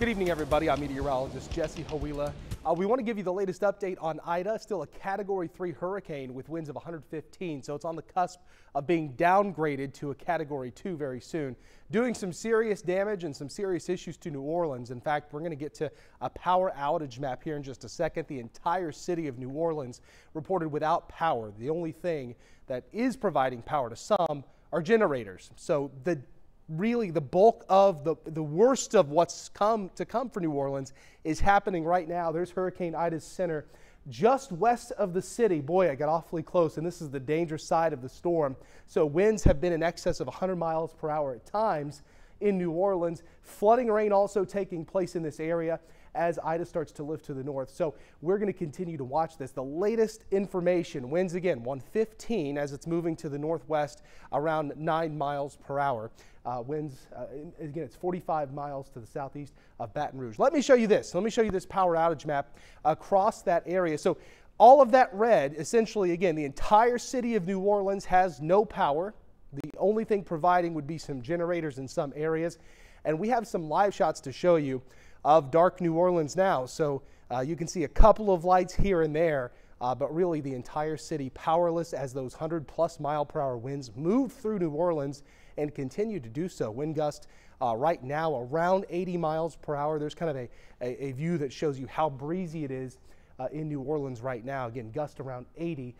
Good evening, everybody. I'm meteorologist Jesse Hawila. Uh, we want to give you the latest update on Ida, still a Category 3 hurricane with winds of 115, so it's on the cusp of being downgraded to a Category 2 very soon, doing some serious damage and some serious issues to New Orleans. In fact, we're going to get to a power outage map here in just a second. The entire city of New Orleans reported without power. The only thing that is providing power to some are generators. So the really the bulk of the, the worst of what's come to come for New Orleans is happening right now. There's Hurricane Ida's center just west of the city. Boy, I got awfully close, and this is the dangerous side of the storm. So winds have been in excess of 100 miles per hour at times in New Orleans. Flooding rain also taking place in this area as Ida starts to lift to the north. So we're going to continue to watch this. The latest information winds again 115 as it's moving to the northwest around 9 miles per hour. Uh, winds, uh, again, it's 45 miles to the southeast of Baton Rouge. Let me show you this. Let me show you this power outage map across that area. So all of that red, essentially, again, the entire city of New Orleans has no power. The only thing providing would be some generators in some areas. And we have some live shots to show you of dark New Orleans now. So uh, you can see a couple of lights here and there, uh, but really the entire city powerless as those 100 plus mile per hour winds move through New Orleans and continue to do so. Wind gust uh, right now around 80 miles per hour. There's kind of a, a, a view that shows you how breezy it is uh, in New Orleans right now. Again, gust around 80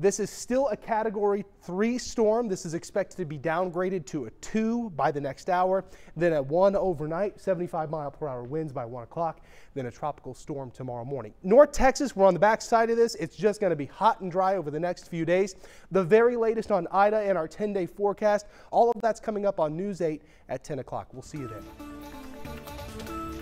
this is still a category three storm. This is expected to be downgraded to a two by the next hour, then a one overnight, 75 mile per hour winds by one o'clock, then a tropical storm tomorrow morning. North Texas, we're on the backside of this. It's just going to be hot and dry over the next few days. The very latest on Ida and our 10 day forecast, all of that's coming up on News 8 at 10 o'clock. We'll see you then.